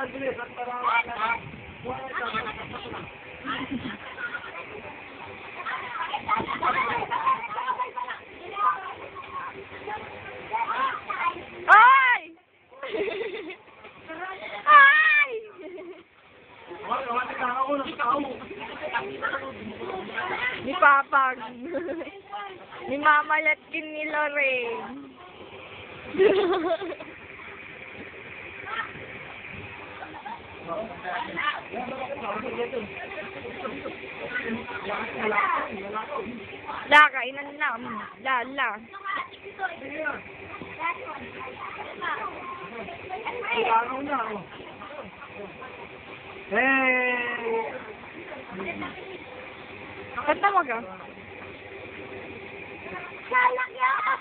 Ay! Ay! Ni Papag. Ni Mama Latkin ni Lorraine. La, kainan na. La, la. Hey! Kanta mo ka? Lalaki ako!